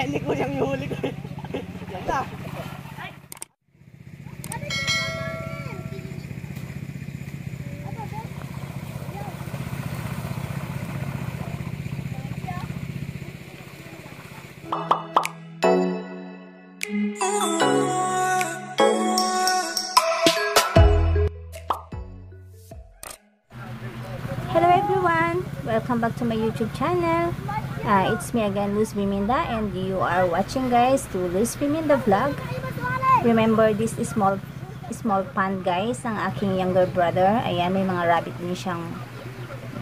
Eh, hindi ko siyang ihuli ko. Yan na. Hello everyone! Welcome back to my YouTube channel. Uh, it's me again, Luz Biminda and you are watching guys to Luz Biminda Vlog. Remember this is small small pond guys ng aking younger brother. Ayan, may mga rabbit din siyang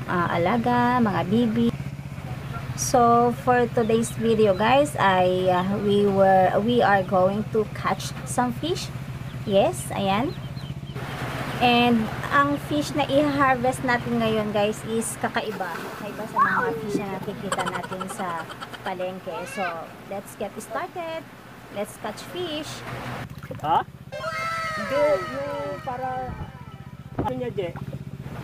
uh, alaga, mga bibi. So for today's video guys, I uh, we were we are going to catch some fish. Yes, ayan. And ang fish na i-harvest natin ngayon guys is kakaiba. Kakaiba sa mga fish na nakikita natin sa palengke. So, let's get started. Let's catch fish. Ha? Hindi, yung para... Ano niya, Je?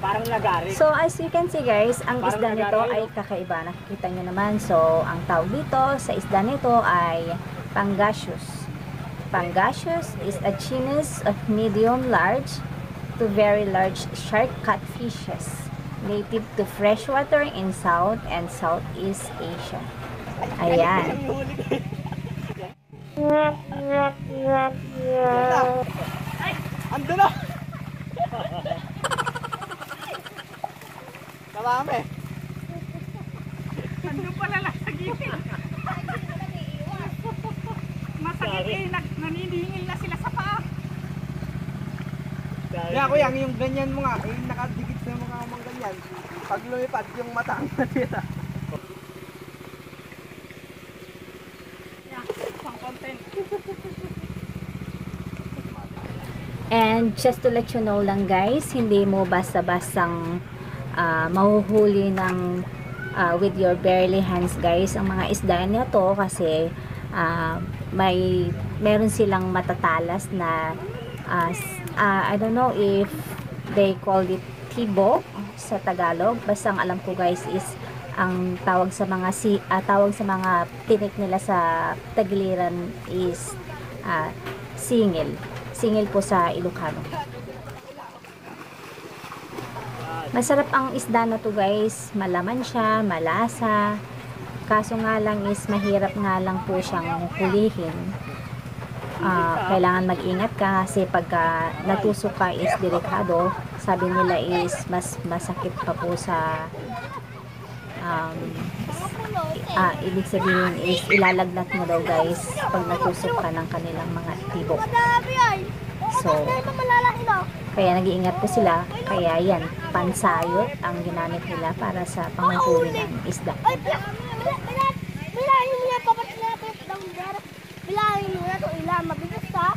Parang lagari. So, as you can see guys, ang Parang isda nito nagari, ay kakaiba. Nakikita nyo naman. So, ang tawag dito sa isda nito ay Pangasius. Pangasius is a genus of medium-large to very large shark catfishes native to freshwater in South and Southeast Asia. Ayan. Ando na! Marami. Nandun pala lang sa gilid. Masakit eh, nag, naniningil na sa. Kaya kuya, yung ganyan mo nga, eh, nakadikit sa mga mga ganyan. Pag lumipad, yung mata ang content. And just to let you know lang guys, hindi mo basta-bastang ah, mahuhuli ng ah, with your barely hands guys ang mga isda nito kasi ah, may meron silang matatalas na ah, I don't know if they call it tibo sa Tagalog. Basta ang alam ko guys is ang tawag sa mga si ah, tawag sa mga tinik nila sa Tagiliran is ah, singil. Singil po sa Ilocano. Masarap ang isda na to guys. Malaman siya, malasa. Kaso nga lang is mahirap nga lang po siyang hulihin. Ah, kailangan mag-ingat ka kasi pagka natusok ka is delikado. Sabi nila is mas masakit pa po sa um, ah, ibig sabihin is ilalagnat mo daw guys pag natusok ka ng kanilang mga tibok. So, kaya nag-iingat po sila. Kaya yan, pansayot ang ginamit nila para sa panguhuli ng isda. Ay, bilangin mo yan, papat na ito daw dara. Bilangin mo na ito, ilan, mabigas ha?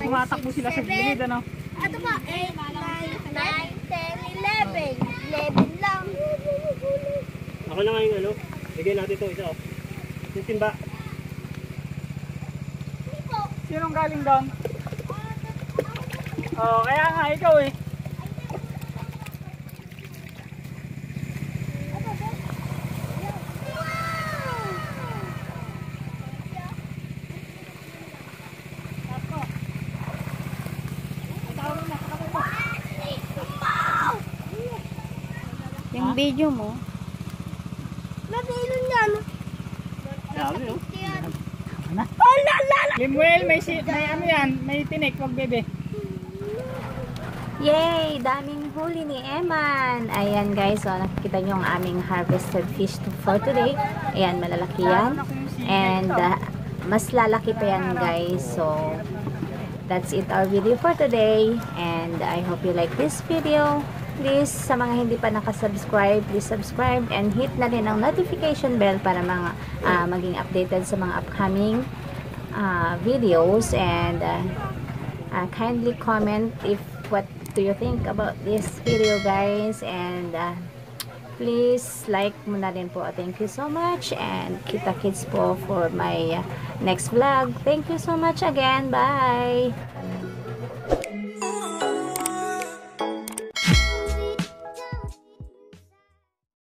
Tumatakbo sila sa gilid, ano? Ato ba, 8, 9, 10, 11. 11 lang. Ako na nga yung ano, bigyan natin ito isa. oh. Yung timba. Sinong galing doon? Oh, kaya nga ikaw eh. Yung video mo, Nabilon yan. Sabi oh. Limuel, may, si, may ano yan, may tinik, wag bebe. Yay! Daming huli ni Eman. Ayan guys, so nakikita nyo ang aming harvested fish for today. Ayan, malalaki yan. And uh, mas lalaki pa yan guys. So, that's it our video for today. And I hope you like this video. Please, sa mga hindi pa nakasubscribe, please subscribe and hit na rin ang notification bell para mga ah, maging updated sa mga upcoming ah, videos. And uh, uh, kindly comment if what do you think about this video guys? And uh, please like mo na rin po. Thank you so much and kita kids po for my uh, next vlog. Thank you so much again. Bye